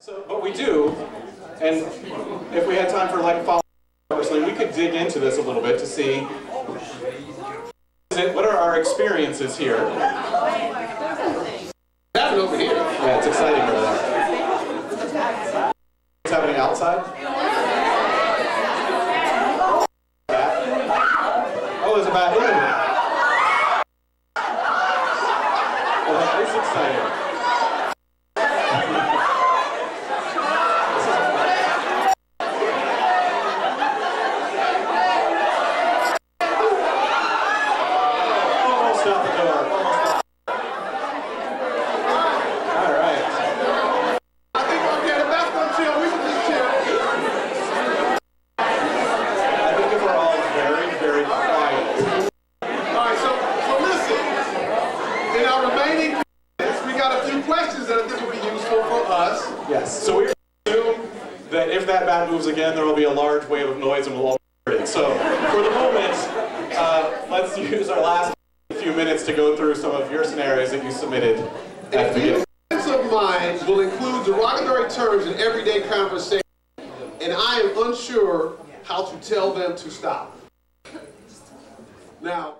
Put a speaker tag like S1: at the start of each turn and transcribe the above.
S1: So, but we do, and if we had time for like a follow conversation, we could dig into this a little bit to see what are our experiences here.
S2: Happening over here.
S1: Yeah, it's exciting over there. What's happening outside? Oh, there's a bat in here. Well, that is exciting. Almost out the door. Almost out. All right.
S2: I think okay, the best one chill. We can just chill.
S1: I think if we're all very, very quiet.
S2: All right, so so listen. In our remaining we got a few questions that I think will be useful for us.
S1: Yes. So we assume that if that bat moves again, there will be a large wave of noise and we'll all hear it. So for the moment, uh, let's use our last few minutes to go through some of your scenarios that you submitted at the beginning.
S2: of mine will include derogatory terms in everyday conversation, and I am unsure how to tell them to stop. Now.